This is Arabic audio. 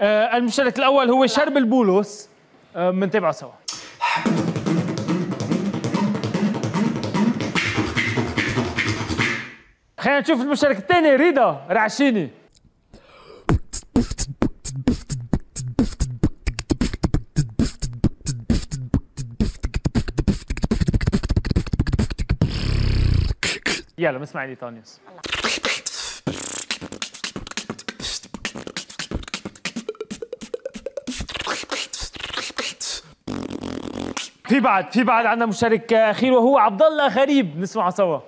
آه المشترك الأول هو شرب البولوس. آه بنتابعه سوا. خلينا نشوف المشترك الثاني رضا رعشيني. يلا بسمع لي تونيوس في بعد في بعد عندنا مشارك اخير وهو عبد الله غريب. نسمعه سوا.